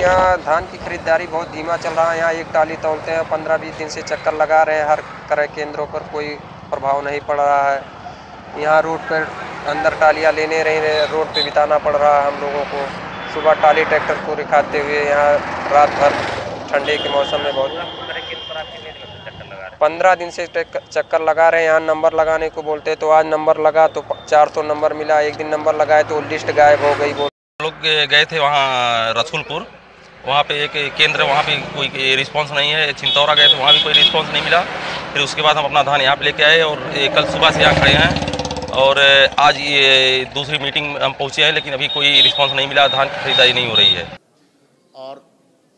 यहाँ धान की खरीदारी बहुत धीमा चल रहा है। यहाँ एक टाली तोलते हैं, पंद्रह बीस दिन से चक्कर लगा रहे हैं, हर क्रय केंद्रों पर कोई प्रभाव नहीं पड़ रहा है। यहाँ रोड पर अंदर टालियाँ लेने रहे रोड पे बिताना पड़ रहा है हम लोगों को। सुबह टाली ट्रैक्टर को रिखाते हुए यहाँ रात भर ठंडे के मौसम में बहुत पंद्रह दिन से चक्कर लगा रहे हैं। यहाँ नंबर लगाने को बोलते तो आज नंबर लगा तो चार सौ नंबर मिला, एक दिन नंबर लगाए तो लिस्ट गायब हो गई, बोल लोग गए थे वहाँ रसूलपुर। वहाँ पे एक केंद्र, वहाँ पे कोई रिस्पांस नहीं है। चिंतौरा गए थे वहाँ भी कोई रिस्पांस नहीं मिला। फिर उसके बाद हम अपना धान यहाँ पे लेके आए और कल सुबह से यहाँ खड़े हैं। और आज ये दूसरी मीटिंग हम पहुँचे हैं, लेकिन अभी कोई रिस्पांस नहीं मिला। धान की खरीदारी नहीं हो रही है। और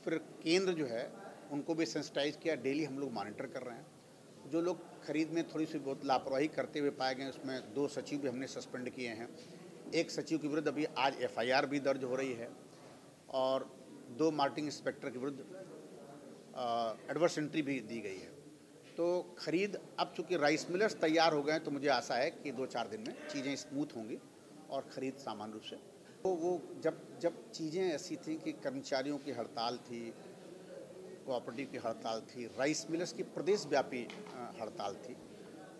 फिर केंद्र जो है, उनको भी सेंसिटाइज किया। डेली हम लोग मॉनिटर कर रहे हैं। जो लोग खरीद में थोड़ी सी बहुत लापरवाही करते हुए पाए गए उसमें दो सचिव भी हमने सस्पेंड किए हैं। एक सचिव के विरुद्ध अभी आज एफआईआर भी दर्ज हो रही है। और दो मार्टिंग इंस्पेक्टर के विरुद्ध एडवर्स एंट्री भी दी गई है। तो खरीद, अब चूँकि राइस मिलर्स तैयार हो गए हैं तो मुझे आशा है कि दो चार दिन में चीज़ें स्मूथ होंगी और ख़रीद सामान्य रूप से। तो वो जब जब चीज़ें ऐसी थी कि कर्मचारियों की हड़ताल थी कोऑपरेटिव की हड़ताल थी, राइस मिलर्स की प्रदेश व्यापी हड़ताल थी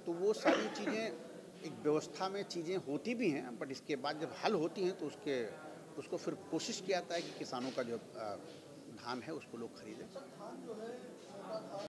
तो वो सारी चीज़ें एक व्यवस्था में चीज़ें होती भी हैं, बट इसके बाद जब हल होती हैं तो उसके उसको फिर कोशिश किया जाता है कि किसानों का जो धान है उसको लोग खरीदें।